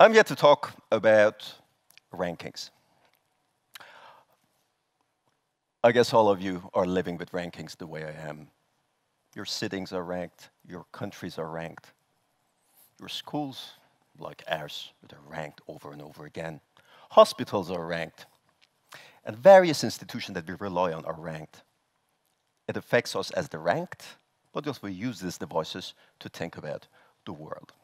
I'm here to talk about rankings. I guess all of you are living with rankings the way I am. Your sittings are ranked, your countries are ranked, your schools, like ours, they're ranked over and over again. Hospitals are ranked, and various institutions that we rely on are ranked. It affects us as the ranked, but also we use these devices to think about the world.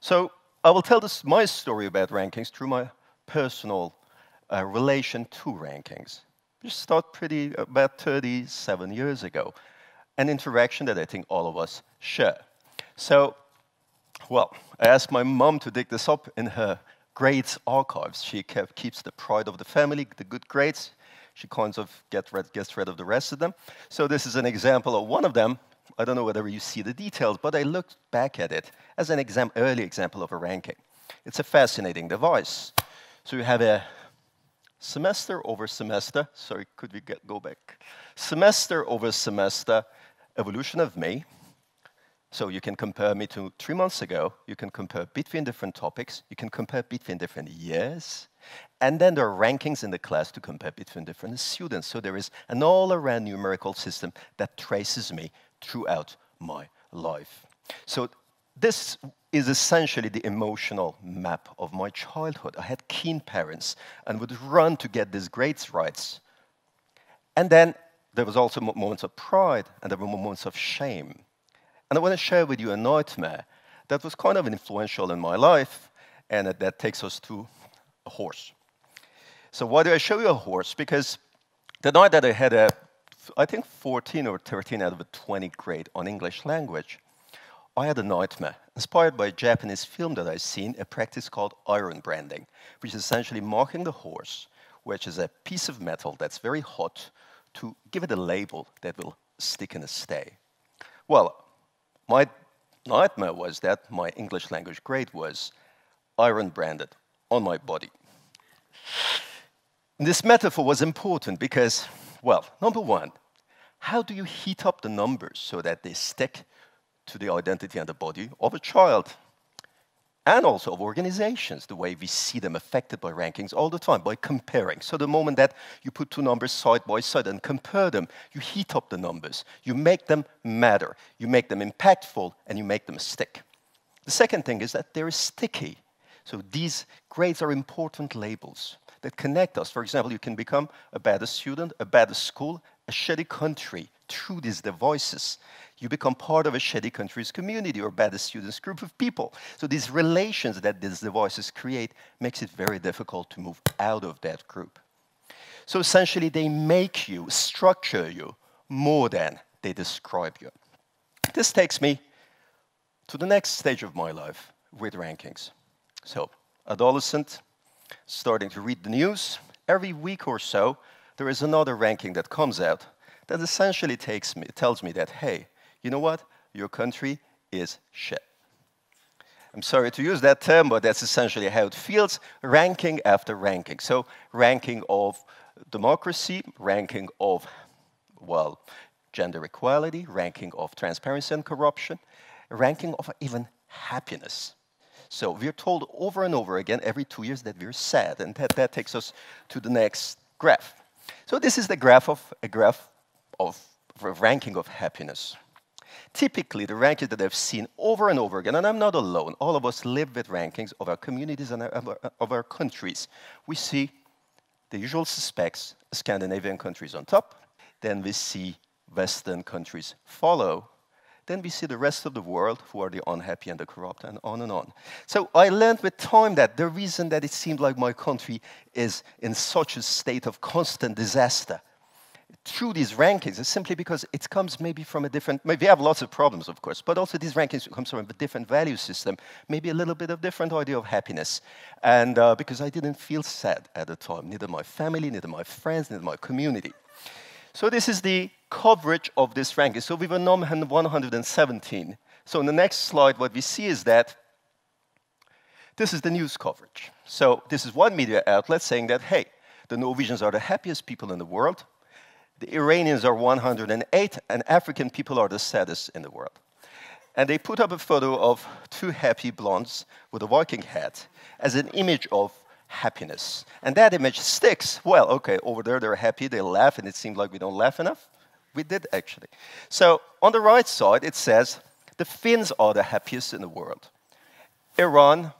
So I will tell this, my story about rankings through my personal uh, relation to rankings. We started pretty about 37 years ago, an interaction that I think all of us share. So, well, I asked my mom to dig this up in her grades archives. She kept, keeps the pride of the family, the good grades. She kind of get rid, gets rid of the rest of them. So this is an example of one of them. I don't know whether you see the details, but I looked back at it as an exam early example of a ranking. It's a fascinating device. So you have a semester over semester, sorry, could we get, go back? Semester over semester evolution of me. So you can compare me to three months ago, you can compare between different topics, you can compare between different years, and then there are rankings in the class to compare between different students. So there is an all-around numerical system that traces me throughout my life. So this is essentially the emotional map of my childhood. I had keen parents and would run to get these grades right. And then there was also moments of pride and there were moments of shame. And I want to share with you a nightmare that was kind of influential in my life, and that takes us to a horse. So why do I show you a horse? Because the night that I had a, I think 14 or 13 out of a 20 grade on English language, I had a nightmare, inspired by a Japanese film that I've seen, a practice called iron branding, which is essentially marking the horse, which is a piece of metal that's very hot, to give it a label that will stick and stay. Well, my nightmare was that my English language grade was iron branded on my body. This metaphor was important because, well, number one, how do you heat up the numbers so that they stick to the identity and the body of a child and also of organizations, the way we see them affected by rankings all the time, by comparing. So the moment that you put two numbers side by side and compare them, you heat up the numbers, you make them matter, you make them impactful, and you make them stick. The second thing is that they're sticky. So these grades are important labels that connect us. For example, you can become a better student, a better school, a shitty country through these devices. You become part of a shitty country's community or bad students group of people. So these relations that these devices create makes it very difficult to move out of that group. So essentially, they make you, structure you, more than they describe you. This takes me to the next stage of my life with rankings. So, adolescent, starting to read the news. Every week or so, there is another ranking that comes out that essentially takes me, tells me that, hey, you know what? Your country is shit. I'm sorry to use that term, but that's essentially how it feels, ranking after ranking. So ranking of democracy, ranking of, well, gender equality, ranking of transparency and corruption, ranking of even happiness. So we're told over and over again every two years that we're sad, and that, that takes us to the next graph. So this is the graph of a graph of a ranking of happiness. Typically, the rankings that I've seen over and over again, and I'm not alone, all of us live with rankings of our communities and of our, of our countries. We see the usual suspects, Scandinavian countries on top, then we see Western countries follow, then we see the rest of the world who are the unhappy and the corrupt, and on and on. So I learned with time that the reason that it seemed like my country is in such a state of constant disaster through these rankings is simply because it comes maybe from a different, maybe we have lots of problems, of course, but also these rankings comes from a different value system, maybe a little bit of different idea of happiness. And uh, because I didn't feel sad at the time, neither my family, neither my friends, neither my community. So this is the coverage of this ranking. So we were number 117. So in the next slide, what we see is that this is the news coverage. So this is one media outlet saying that, hey, the Norwegians are the happiest people in the world. The Iranians are 108, and African people are the saddest in the world. And they put up a photo of two happy blondes with a Viking hat as an image of happiness. And that image sticks. Well, okay, over there they're happy, they laugh, and it seems like we don't laugh enough. We did actually. So on the right side, it says the Finns are the happiest in the world. Iran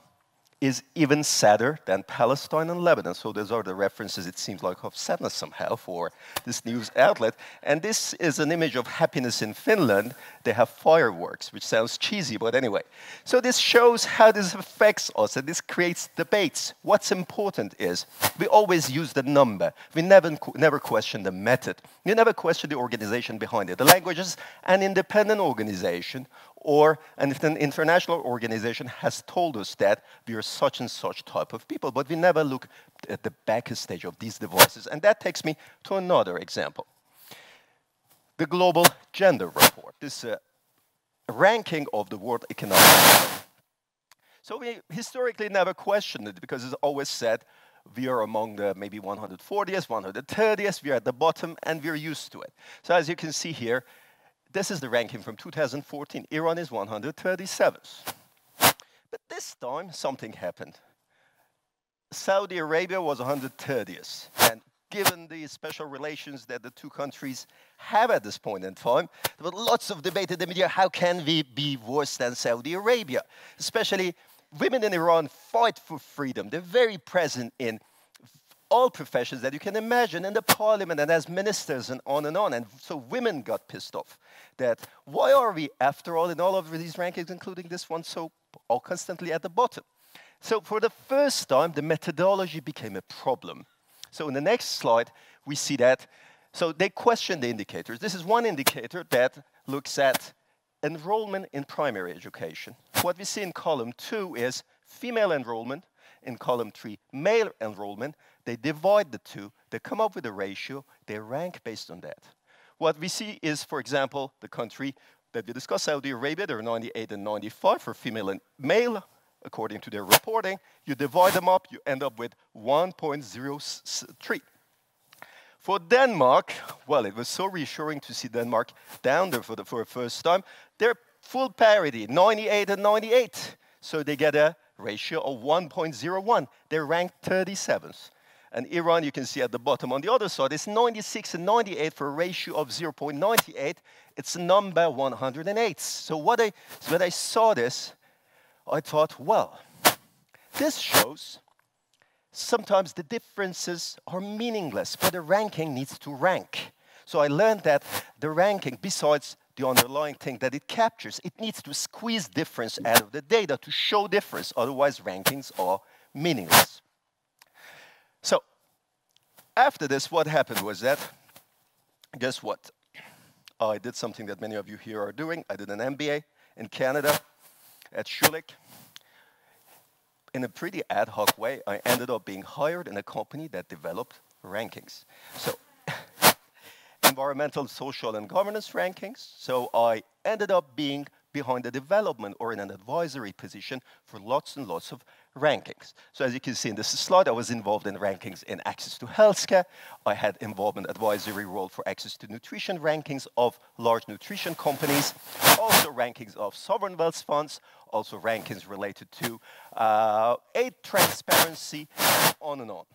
is even sadder than Palestine and Lebanon. So those are the references, it seems like, of sadness somehow for this news outlet. And this is an image of happiness in Finland. They have fireworks, which sounds cheesy, but anyway. So this shows how this affects us, and this creates debates. What's important is we always use the number. We never, never question the method. We never question the organization behind it. The language is an independent organization or and if an international organization has told us that we are such and such type of people, but we never look at the backstage of these devices. And that takes me to another example. The Global Gender Report, this uh, ranking of the World Economic. So we historically never questioned it because it's always said we are among the maybe 140th, 130th, we are at the bottom, and we're used to it. So as you can see here, this is the ranking from 2014. Iran is 137th. But this time, something happened. Saudi Arabia was 130th. And given the special relations that the two countries have at this point in time, there was lots of debate in the media how can we be worse than Saudi Arabia? Especially women in Iran fight for freedom. They're very present in all professions that you can imagine in the parliament and as ministers and on and on. And so women got pissed off that why are we, after all, in all of these rankings, including this one, so all constantly at the bottom? So for the first time, the methodology became a problem. So in the next slide, we see that. So they question the indicators. This is one indicator that looks at enrollment in primary education. What we see in column two is female enrollment, in column three, male enrollment, they divide the two, they come up with a ratio, they rank based on that. What we see is, for example, the country that we discussed, Saudi Arabia, they're 98 and 95 for female and male, according to their reporting. You divide them up, you end up with 1.03. For Denmark, well, it was so reassuring to see Denmark down there for the, for the first time. They're full parity, 98 and 98. So they get a ratio of 1.01. They're ranked 37th. And Iran, you can see at the bottom on the other side, is 96 and 98 for a ratio of 0.98. It's number 108. So what I, so when I saw this, I thought, well, this shows sometimes the differences are meaningless, but the ranking needs to rank. So I learned that the ranking, besides the underlying thing that it captures, it needs to squeeze difference out of the data to show difference. Otherwise, rankings are meaningless. So after this, what happened was that, guess what? I did something that many of you here are doing. I did an MBA in Canada at Schulich. In a pretty ad hoc way, I ended up being hired in a company that developed rankings. So environmental, social, and governance rankings. So I ended up being behind the development or in an advisory position for lots and lots of rankings. So as you can see in this slide, I was involved in rankings in access to healthcare. I had involvement advisory role for access to nutrition rankings of large nutrition companies, also rankings of sovereign wealth funds, also rankings related to uh, aid transparency, on and on.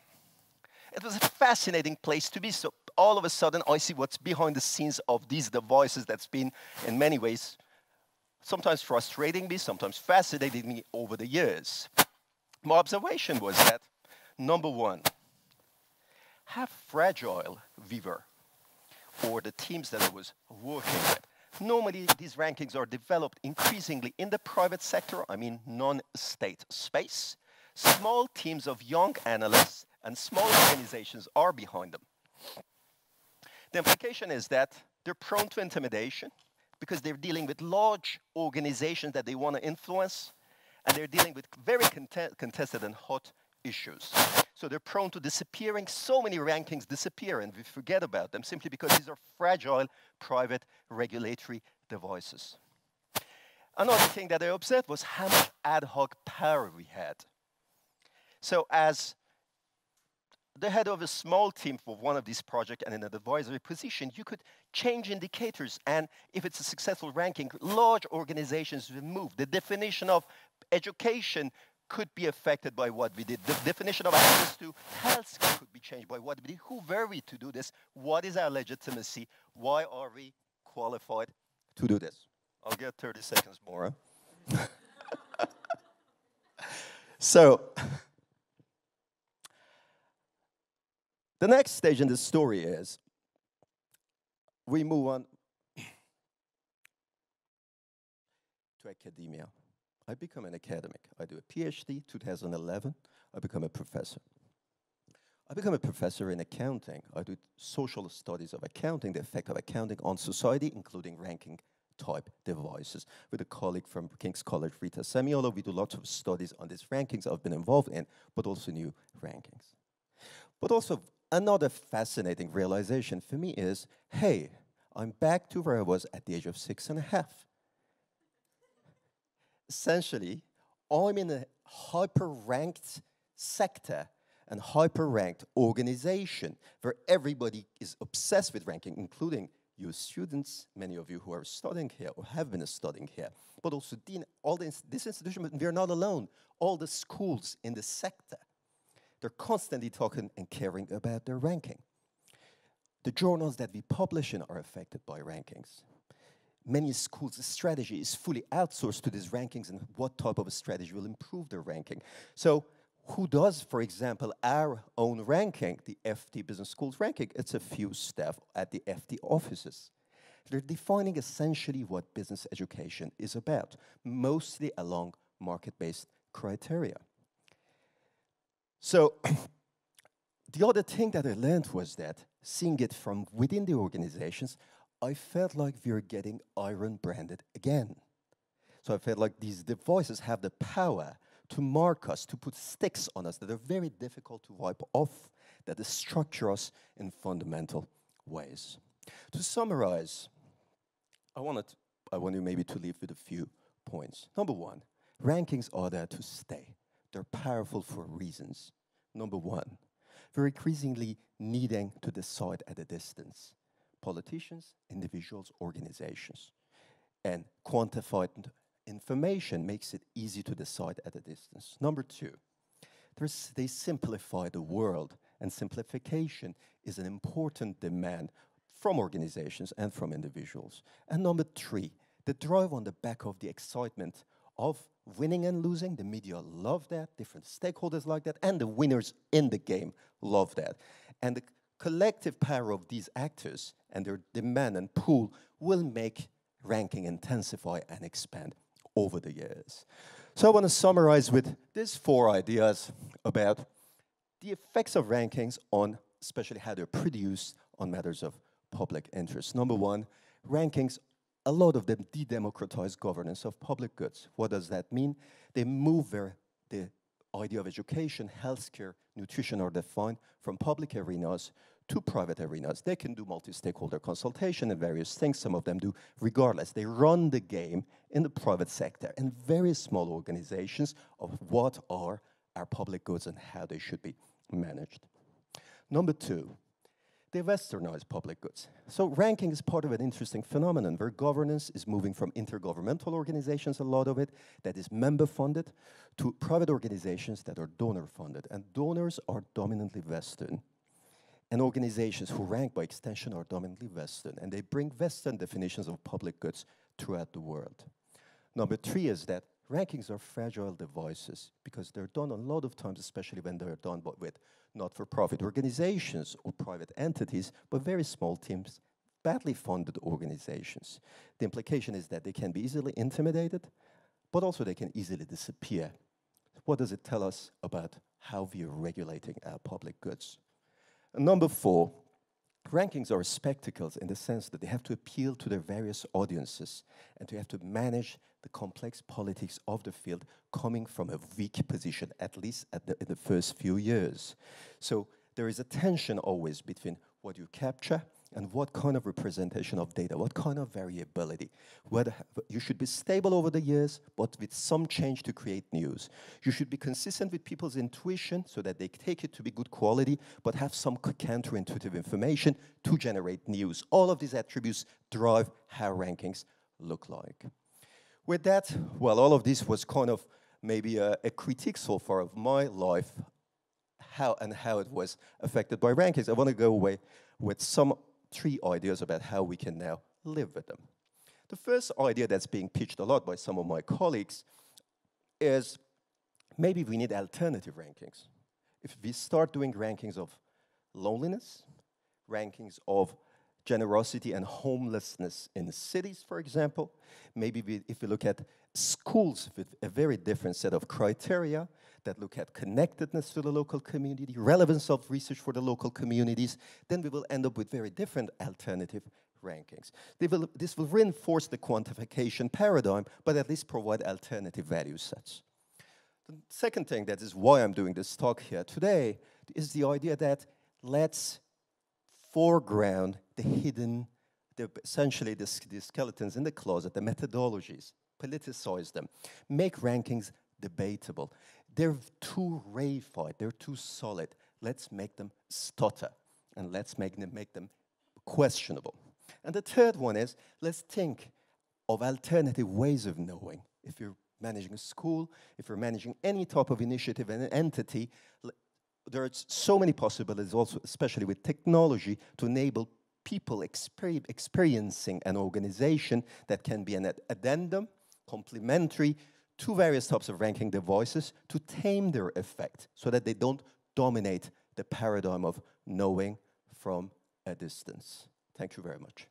It was a fascinating place to be. So all of a sudden, I see what's behind the scenes of these devices that's been, in many ways, sometimes frustrating me, sometimes fascinating me over the years. My observation was that, number one, how fragile we were, or the teams that I was working with. Normally, these rankings are developed increasingly in the private sector, I mean non-state space. Small teams of young analysts and small organizations are behind them. The implication is that they're prone to intimidation because they're dealing with large organizations that they want to influence, and they're dealing with very contested and hot issues. So they're prone to disappearing. So many rankings disappear, and we forget about them simply because these are fragile private regulatory devices. Another thing that I observed was how much ad hoc power we had. So as the head of a small team for one of these projects and in an advisory position, you could change indicators. And if it's a successful ranking, large organizations will move. The definition of education could be affected by what we did. The definition of access to health could be changed by what we did. Who were we to do this? What is our legitimacy? Why are we qualified to do this? I'll get 30 seconds more. Huh? so, the next stage in the story is we move on to academia. I become an academic. I do a PhD, 2011. I become a professor. I become a professor in accounting. I do social studies of accounting, the effect of accounting on society, including ranking type devices. With a colleague from King's College, Rita Samiolo, we do lots of studies on these rankings I've been involved in, but also new rankings. But also, another fascinating realization for me is hey, I'm back to where I was at the age of six and a half essentially, I'm in a hyper ranked sector and hyper ranked organization where everybody is obsessed with ranking, including you students, many of you who are studying here or have been studying here, but also Dean, all this, institution, but we're not alone. All the schools in the sector, they're constantly talking and caring about their ranking. The journals that we publish in are affected by rankings many schools' strategy is fully outsourced to these rankings and what type of a strategy will improve their ranking. So who does, for example, our own ranking, the FT Business Schools ranking? It's a few staff at the FT offices. They're defining essentially what business education is about, mostly along market-based criteria. So the other thing that I learned was that seeing it from within the organizations, I felt like we were getting iron branded again. So I felt like these devices have the power to mark us, to put sticks on us that are very difficult to wipe off, that structure us in fundamental ways. To summarize, I wanted, I want you maybe to leave with a few points. Number one, rankings are there to stay. They're powerful for reasons. Number one, we're increasingly needing to decide at a distance politicians, individuals, organizations. And quantified information makes it easy to decide at a distance. Number two, they simplify the world, and simplification is an important demand from organizations and from individuals. And number three, the drive on the back of the excitement of winning and losing. The media love that, different stakeholders like that, and the winners in the game love that. And the collective power of these actors and their demand and pull will make ranking intensify and expand over the years. So I want to summarize with these four ideas about the effects of rankings on especially how they're produced on matters of public interest. Number one, rankings, a lot of them de-democratize governance of public goods. What does that mean? They move their, the idea of education, healthcare, nutrition are defined from public arenas to private arenas. They can do multi-stakeholder consultation and various things. Some of them do regardless. They run the game in the private sector and very small organizations of what are our public goods and how they should be managed. Number two, they westernize public goods. So ranking is part of an interesting phenomenon where governance is moving from intergovernmental organizations, a lot of it, that is member funded, to private organizations that are donor funded. And donors are dominantly Western. And organizations who rank by extension are dominantly Western. And they bring Western definitions of public goods throughout the world. Number three is that rankings are fragile devices because they're done a lot of times, especially when they're done with not-for-profit organizations or private entities, but very small teams, badly funded organizations. The implication is that they can be easily intimidated, but also they can easily disappear. What does it tell us about how we are regulating our public goods? And number four, rankings are spectacles in the sense that they have to appeal to their various audiences and to have to manage the complex politics of the field coming from a weak position, at least at the, in the first few years. So there is a tension always between what you capture and what kind of representation of data, what kind of variability. Whether you should be stable over the years, but with some change to create news. You should be consistent with people's intuition so that they take it to be good quality, but have some counterintuitive information to generate news. All of these attributes drive how rankings look like. With that, well, all of this was kind of maybe a, a critique so far of my life how and how it was affected by rankings. I want to go away with some three ideas about how we can now live with them. The first idea that's being pitched a lot by some of my colleagues is maybe we need alternative rankings. If we start doing rankings of loneliness, rankings of generosity and homelessness in cities, for example. Maybe we, if we look at schools with a very different set of criteria that look at connectedness to the local community, relevance of research for the local communities, then we will end up with very different alternative rankings. Will, this will reinforce the quantification paradigm, but at least provide alternative value sets. The second thing that is why I'm doing this talk here today is the idea that let's foreground the hidden, the, essentially the, the skeletons in the closet, the methodologies, politicize them, make rankings debatable. They're too reified, they're too solid. Let's make them stutter and let's make them, make them questionable. And the third one is let's think of alternative ways of knowing. If you're managing a school, if you're managing any type of initiative and entity, there are so many possibilities also, especially with technology, to enable people exper experiencing an organization that can be an ad addendum, complementary to various types of ranking devices to tame their effect so that they don't dominate the paradigm of knowing from a distance. Thank you very much.